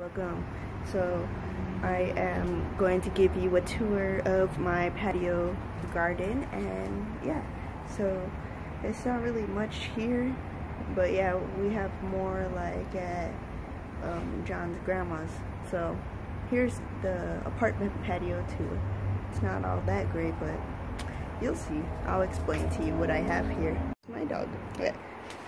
Welcome. So I am going to give you a tour of my patio garden and yeah, so it's not really much here, but yeah, we have more like at um, John's grandma's. So here's the apartment patio tour. It's not all that great, but you'll see. I'll explain to you what I have here. My dog. Yeah.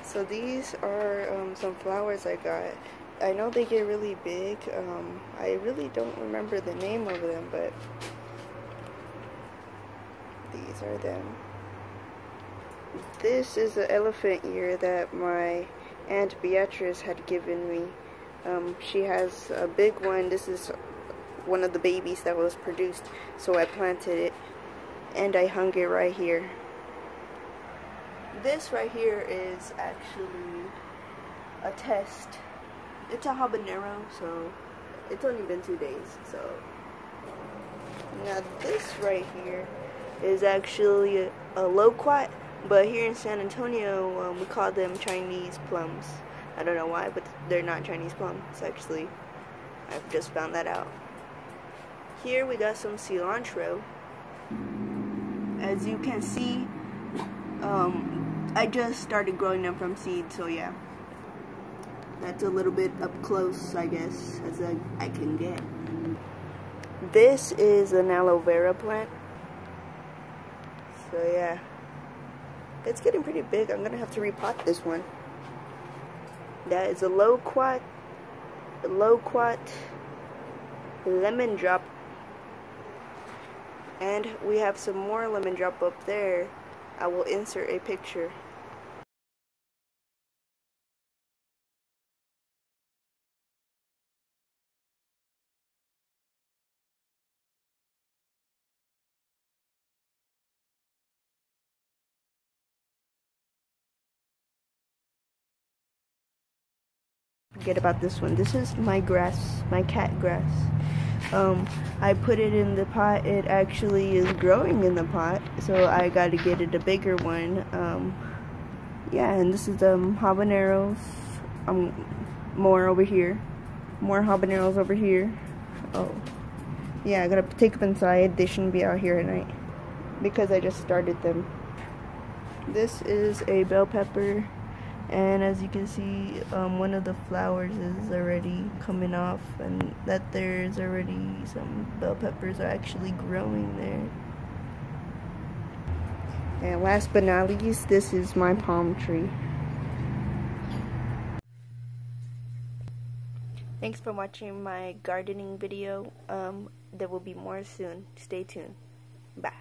So these are um, some flowers I got. I know they get really big. Um, I really don't remember the name of them, but these are them. This is the elephant ear that my Aunt Beatrice had given me. Um, she has a big one. This is one of the babies that was produced, so I planted it and I hung it right here this right here is actually a test. It's a habanero, so it's only been two days. So now this right here is actually a, loquat, but here in San Antonio um, we call them Chinese plums. I don't know why, but they're not Chinese plums. Actually, I've just found that out. Here we got some cilantro. As you can see, um, I just started growing them from seed, so yeah. That's a little bit up close, I guess, as I, I can get. This is an aloe vera plant. So yeah. It's getting pretty big. I'm to have to repot this one. That is a loquat, loquat lemon drop. And we have some more lemon drop up there. I will insert a picture. Forget about this one. This is my grass, my cat grass. Um, I put it in the pot. It actually is growing in the pot, so I got to get it a bigger one. Um, yeah, and this is um habaneros. Um, more over here. More habaneros over here. Oh, yeah. I gotta take them inside. They shouldn't be out here at night because I just started them. This is a bell pepper and as you can see um, one of the flowers is already coming off and that there's already some bell peppers are actually growing there. And last but not least this is my palm tree. Thanks for watching my gardening video. Um, there will be more soon. Stay tuned. Bye